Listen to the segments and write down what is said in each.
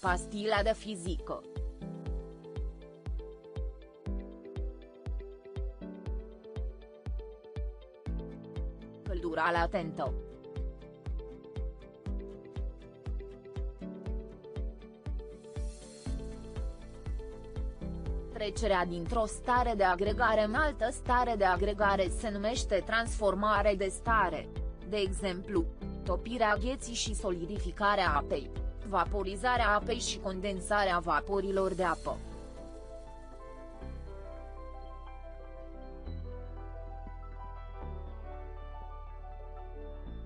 Pastila de fizică. Căldura latentă. Trecerea dintr-o stare de agregare în altă stare de agregare se numește transformare de stare. De exemplu, topirea gheții și solidificarea apei, vaporizarea apei și condensarea vaporilor de apă.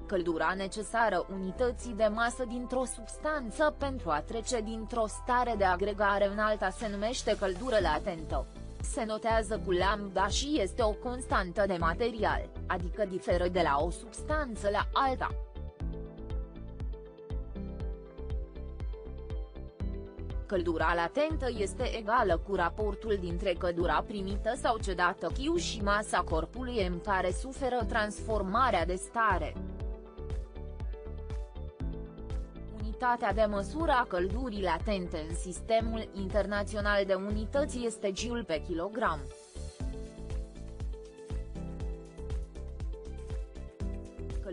Căldura necesară unității de masă dintr-o substanță pentru a trece dintr-o stare de agregare în alta se numește căldură latentă. Se notează cu lambda și este o constantă de material, adică diferă de la o substanță la alta. Căldura latentă este egală cu raportul dintre căldura primită sau cedată Q și masa corpului M care suferă transformarea de stare. Unitatea de măsură a căldurii latente în Sistemul Internațional de Unități este Joule pe kilogram.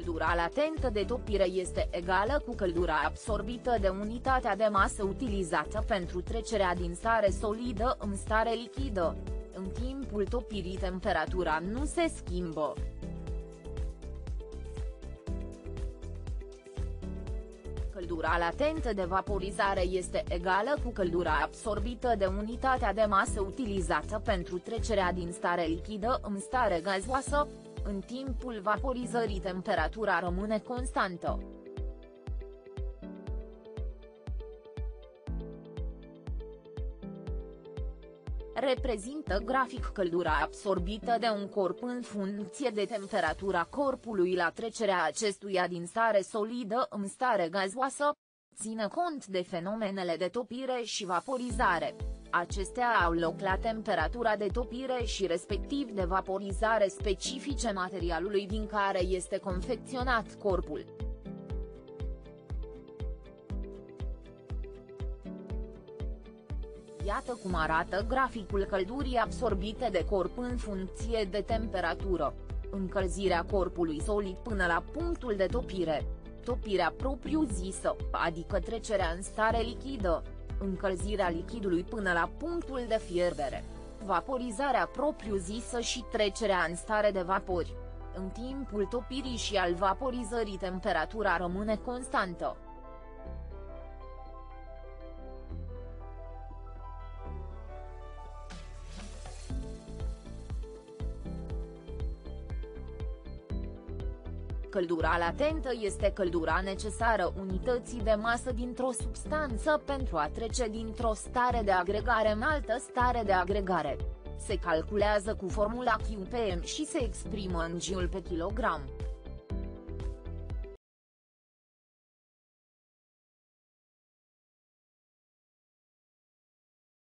Căldura latentă de topire este egală cu căldura absorbită de unitatea de masă utilizată pentru trecerea din stare solidă în stare lichidă. În timpul topirii temperatura nu se schimbă. Căldura latentă de vaporizare este egală cu căldura absorbită de unitatea de masă utilizată pentru trecerea din stare lichidă în stare gazoasă. În timpul vaporizării temperatura rămâne constantă. reprezintă grafic căldura absorbită de un corp în funcție de temperatura corpului la trecerea acestuia din stare solidă în stare gazoasă, ține cont de fenomenele de topire și vaporizare. Acestea au loc la temperatura de topire și respectiv de vaporizare specifice materialului din care este confecționat corpul. Iată cum arată graficul căldurii absorbite de corp în funcție de temperatură. Încălzirea corpului solid până la punctul de topire. Topirea propriu-zisă, adică trecerea în stare lichidă. Încălzirea lichidului până la punctul de fierbere. Vaporizarea propriu-zisă și trecerea în stare de vapori. În timpul topirii și al vaporizării temperatura rămâne constantă. Căldura latentă este căldura necesară unității de masă dintr-o substanță pentru a trece dintr-o stare de agregare în altă stare de agregare. Se calculează cu formula QPM și se exprimă în joule pe kilogram.